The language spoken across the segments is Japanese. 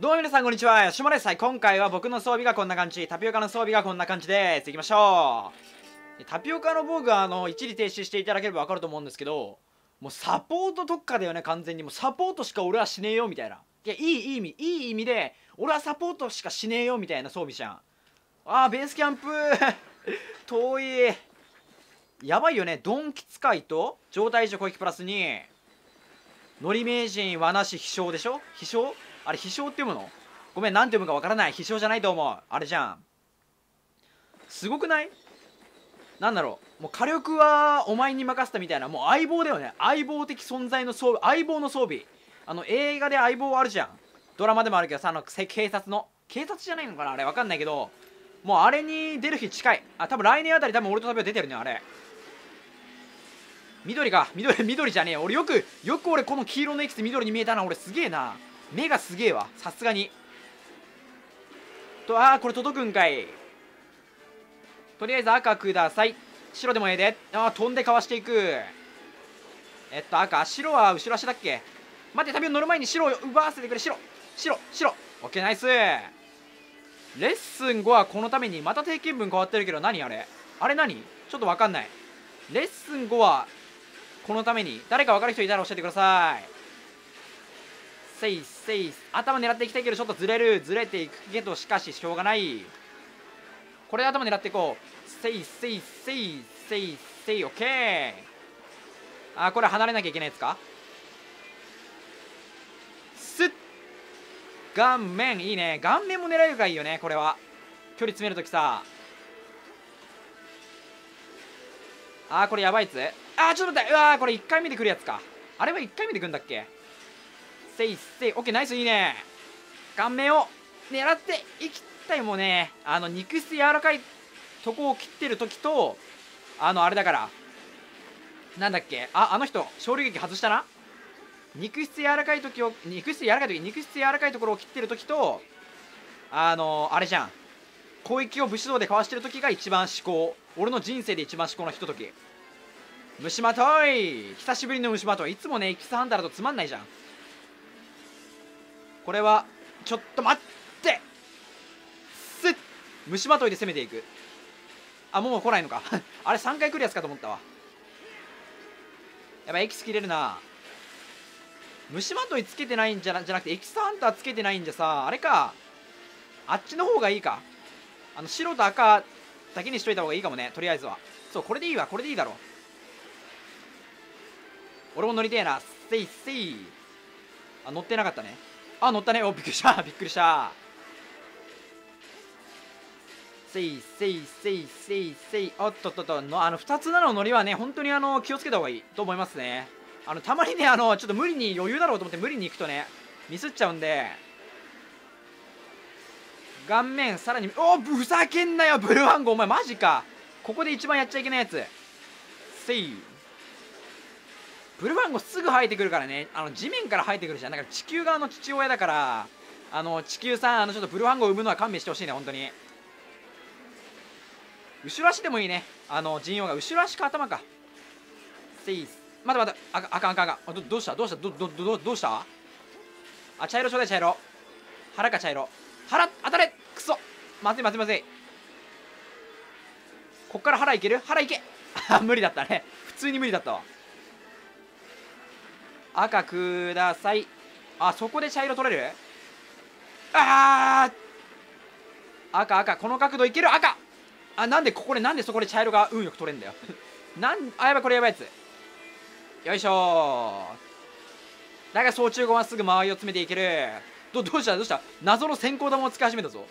どうも皆さんこんにちは、よしもです。はい、今回は僕の装備がこんな感じ、タピオカの装備がこんな感じです。行きましょう。タピオカの防具はあの一時停止していただければ分かると思うんですけど、もうサポート特化だよね、完全に。もうサポートしか俺はしねえよ、みたいな。いや、いい、意味、いい意味で、俺はサポートしかしねえよ、みたいな装備じゃん。あー、ベースキャンプ 遠い。やばいよね、ドンキ使いと、状態以上攻撃プラスに、ノリ名人、和なし、飛翔でしょ？飛翔あれ、飛翔って読むの？ごめん、なんて読むかわからない。飛翔じゃないと思う。あれじゃん。すごくない？なんだろう。もう火力はお前に任せたみたいな、もう相棒だよね。相棒的存在の装備、相棒の装備。あの、映画で相棒あるじゃん。ドラマでもあるけどさ、あの、警察の。警察じゃないのかな？あれ、わかんないけど、もうあれに出る日近い。あ、多分来年あたり多分俺と旅は出てるね、あれ。緑か緑緑じゃねえ俺よくよく俺この黄色のエキス緑に見えたな俺すげえな目がすげえわ。さすがに。とああこれ届くんかい。とりあえず赤ください。白でもええで。ああ飛んでかわしていく。えっと赤。白は後ろ足だっけ。待って旅を乗る前に白を奪わせてくれ。白。白。白。オッケーナイス。レッスン5はこのためにまた定型文変わってるけど何あれ？あれ何？ちょっとわかんない。レッスン5はこのために誰か分かる人いたら教えてください。せいせい頭狙っていきたいけどちょっとずれるずれていくけどしかししょうがない。これで頭狙っていこうせいせいせいせいせいオッケーあこれ離れなきゃいけないやつか？すっ。顔面いいね。顔面も狙えるがいいよねこれは。距離詰めるときさ。あーこれやばいやつあーちょっと待って。うわーこれ1回目で来るやつか。あれは1回目で来るんだっけ？せいせい。オッケーナイスいいね。顔面を狙っていきたいもうね。あの肉質柔らかいとこを切ってる時とあのあれだからなんだっけ？ああの人昇竜撃外したな？肉質柔らかい時を肉質柔らかい時肉質柔らかいところを切ってる時とあのあれじゃん。攻撃を武士道でかわしてる時が一番思考。俺の人生で一番思考のひととき虫まとい。久しぶりの虫まとい。いつもねエキスハンターだとつまんないじゃん。これはちょっと待って。すっ。虫まといで攻めていく。あもう来ないのか。あれ3回来るやつかと思ったわ。やっぱエキス切れるな。虫まといつけてないんじゃなじゃなくてエキスハンターつけてないんじゃさ。あれか。あっちの方がいいか。あの白と赤だけにしといた方がいいかもね。とりあえずは。そうこれでいいわ。これでいいだろ俺も乗りてえな。せいせい。あ乗ってなかったね。あ乗ったね。おびっくりした。びっくりした。せいせいせいせいせい。おっとっとっとのあの2つなの乗りはね本当にあの気をつけた方がいいと思いますね。あのたまにねあのちょっと無理に余裕だろうと思って無理に行くとねミスっちゃうんで顔面さらにおふざけんなよブルーワンゴお前マジか。ここで一番やっちゃいけないやつ。せい。ブルワンゴすぐ生えてくるからね。あの地面から生えてくるじゃんだから地球側の父親だからあの地球さんあのちょっとブルワンゴを産むのは勘弁してほしいね本当に。後ろ足でもいいね。あの陣容が後ろ足か頭か。せい。待って待ってああかんあかんあかん。どどうした？どうした？どどどどうした？あ茶色ちょうだい茶色。腹か茶色。腹当たれ！くそ。まずいまずいまずい。こっから腹いける？腹いけ。無理だったね。普通に無理だったわ。赤ください。あそこで茶色取れる？あー赤赤。この角度いける？赤。あなんでここでなんでそこで茶色が運よく取れんだよ。なんあやばいこれやばいやつ。よいしょだから総中後はすぐ間合いを詰めていける。どどうした？どうした？謎の先行玉を使い始めたぞ。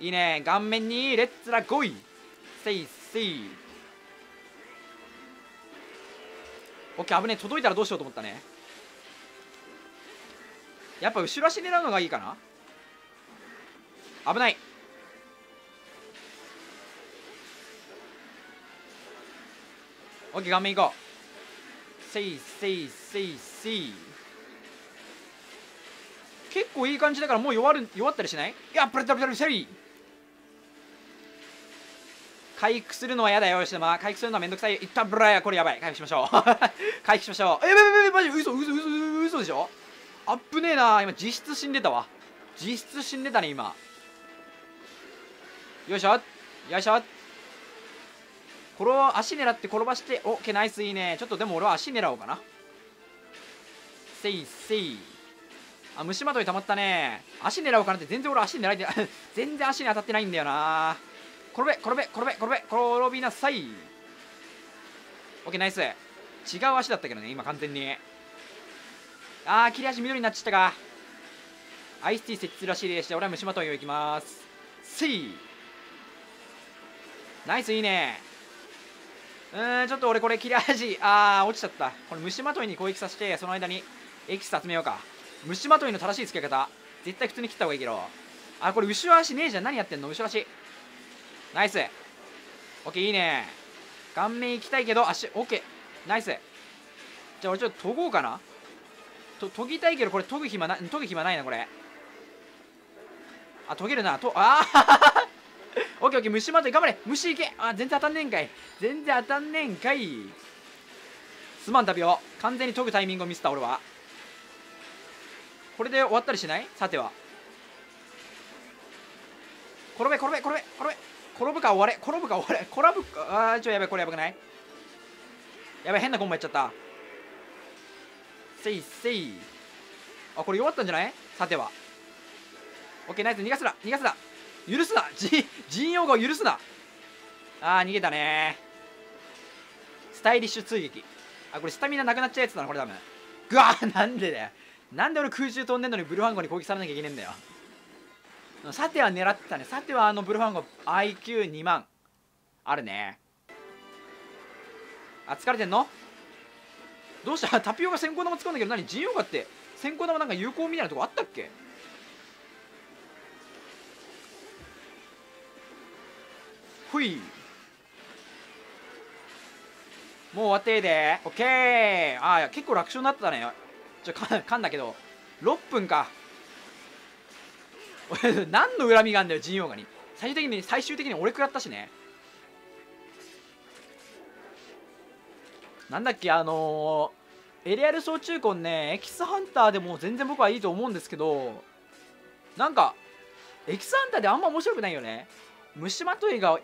いいね。顔面にレッツラゴイ。せいせいオッケー危ねえ届いたらどうしようと思ったね。やっぱ後ろ足狙うのがいいかな。危ない。オッケー顔面行こう。せいせいせいせい結構いい感じだからもう弱る弱ったりしない？いやプレタプレタセリ回復するのは嫌だよ吉田回復するのはめんどくさいよ。いったブラやこれやばい。回復しましょう。回復しましょう。えやばいやばいやばいマジ嘘嘘嘘嘘嘘でしょあっぶねえな今実質死んでたわ実質死んでたね今よいしょよいしょこれを足狙って転ばしてオッケーナイスいいねちょっとでも俺は足狙おうかなせいせいあ虫まとい溜まったね足狙おうかなって全然俺足狙いで全然足に当たってないんだよな転べ転べ転べ転べ転びなさい。オッケーナイス。違う足だったけどね今完全に。あー切れ足緑になっちゃったか。アイスティー設置らしいでして俺は虫まといをいきます。せいナイスいいね。うんちょっと俺これ切れ味あー落ちちゃった。これ虫まといに攻撃させてその間にエキス集めようか。虫まといの正しい付け方。絶対普通に切った方がいいけど。あこれ後ろ足ねえじゃん。何やってんの？後ろ足。ナイス。オッケーいいね。顔面行きたいけど足オッケー。ナイス。じゃあ俺ちょっと研ごうかな。と研ぎたいけどこれ研ぐ暇な研ぐ暇ないなこれ。あ研げるな。とああ オッケーオッケー虫まとい頑張れ。虫いけ。あ全然当たんねんかい。全然当たんねんかい。すまんタピオ。完全に研ぐタイミングをミスった俺は。これで終わったりしない？さては。転べ転べ転べ転べ。転ぶか終われ転ぶか終われ。転ぶかあーちょやべこれやばくない？やべ変なコンボやっちゃった。せいせいあこれ弱ったんじゃない？さては。オッケーナイス。逃がすな逃がすな。許すな。じ陣容が許すな。あー逃げたね。スタイリッシュ追撃。あこれスタミナなくなっちゃうやつだなこれ多分。ぐわーなんでだよ。なんで俺空中飛んでんのにブルファンゴに攻撃されなきゃいけねえんだよ。さては狙ってたね。さてはあのブルファンゴ IQ2 万。あるね。あ疲れてんの？どうした？タピオカ先行玉使うんだけど何？陣容がって先行玉なんか有効みたいなとこあったっけ？ほい。もう終わってで。オッケー。ああ結構楽勝になったね。ちょか噛んだけど。6分か。何の恨みがあんだよ陣容がに。最終的に最終的に俺食らったしね。なんだっけあのー、エリアル総中根ねエキスハンターでも全然僕はいいと思うんですけどなんかエキスハンターであんま面白くないよね。虫まといが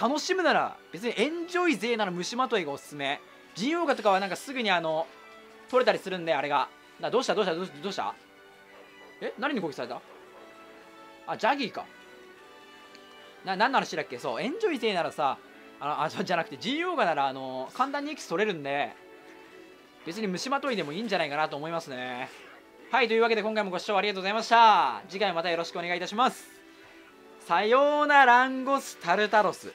楽しむなら別にエンジョイ勢なら虫まといがおすすめ。陣容画とかはなんかすぐにあの取れたりするんであれが。だどうしたどうしたどうしたどうした？え？何に攻撃された？あジャギーか。な何の話だっけ？そうエンジョイ勢ならさあのあじゃなくて G オーガならあの簡単にエキス取れるんで別に虫まといでもいいんじゃないかなと思いますね。はいというわけで今回もご視聴ありがとうございました。次回もまたよろしくお願いいたします。さようならんゴスタルタロス。